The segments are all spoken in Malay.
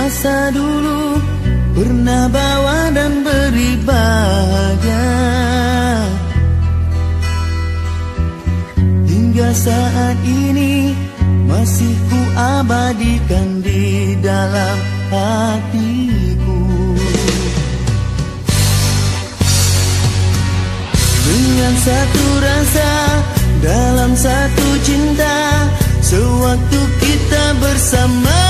masa dulu pernah bawa dan beri bahagia. Hingga saat ini masih ku abadikan di dalam hatiku. Dengan satu rasa dalam satu cinta Sewaktu kita bersama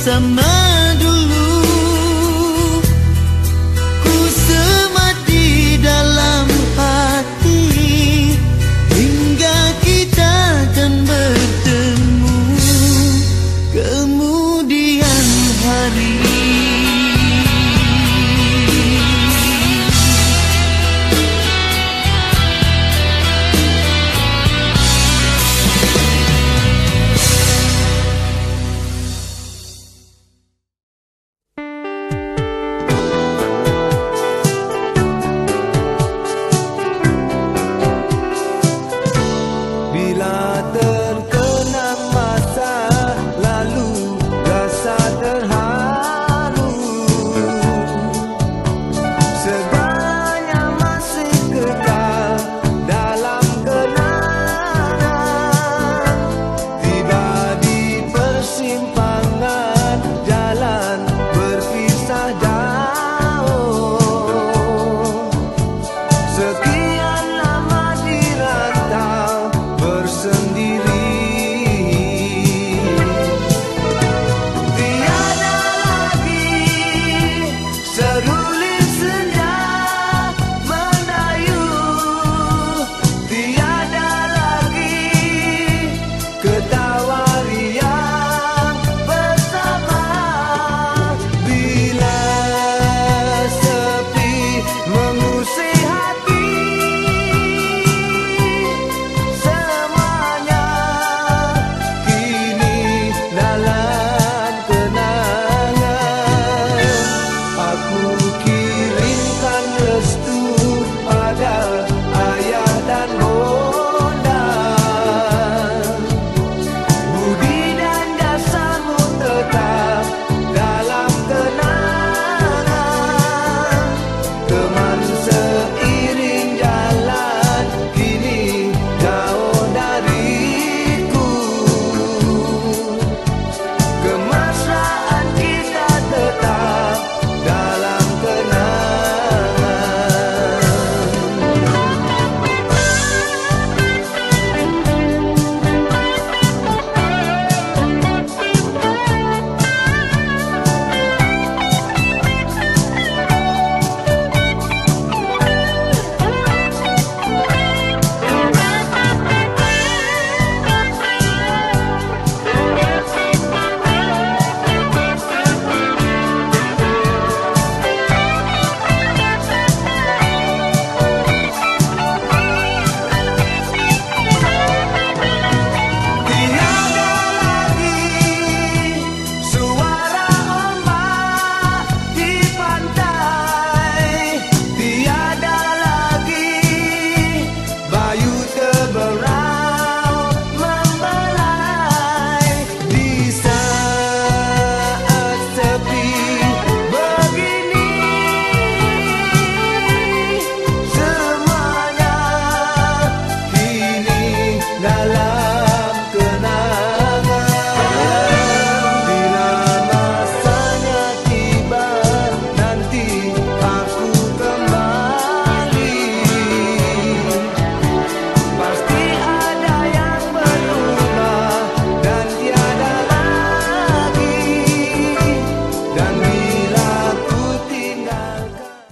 bersama dulu. Ku semat di dalam hati Hingga kita akan bertemu. Kemudian hari ini